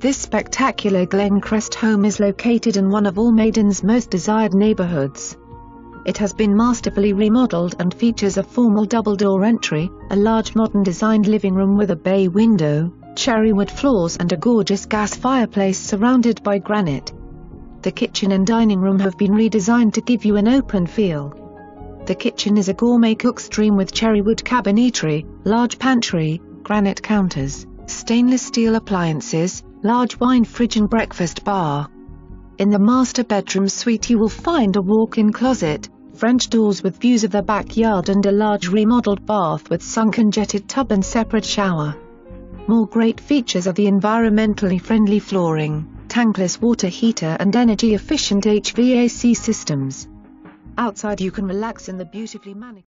This spectacular Glencrest home is located in one of Almaden's most desired neighborhoods. It has been masterfully remodeled and features a formal double-door entry, a large modern designed living room with a bay window, cherry wood floors and a gorgeous gas fireplace surrounded by granite. The kitchen and dining room have been redesigned to give you an open feel. The kitchen is a gourmet cookstream with cherry wood cabinetry, large pantry, granite counters, stainless steel appliances, large wine fridge and breakfast bar. In the master bedroom suite you will find a walk-in closet, French doors with views of the backyard and a large remodeled bath with sunken jetted tub and separate shower. More great features are the environmentally friendly flooring, tankless water heater and energy-efficient HVAC systems. Outside you can relax in the beautifully manicured